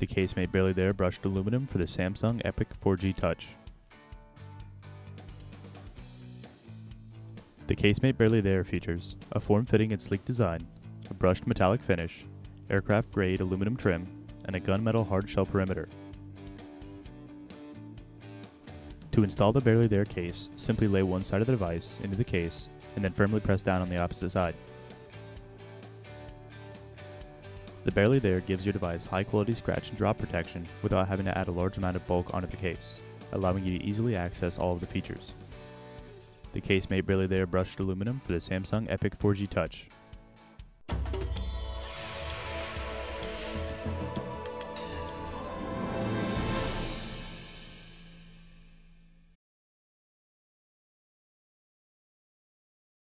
The Case-Mate Barely There brushed aluminum for the Samsung Epic 4G Touch. The Case-Mate Barely There features a form-fitting and sleek design, a brushed metallic finish, aircraft-grade aluminum trim, and a gunmetal hard shell perimeter. To install the Barely There case, simply lay one side of the device into the case and then firmly press down on the opposite side. The Barely There gives your device high quality scratch and drop protection without having to add a large amount of bulk onto the case, allowing you to easily access all of the features. The Case-Mate Barely There brushed aluminum for the Samsung Epic 4G Touch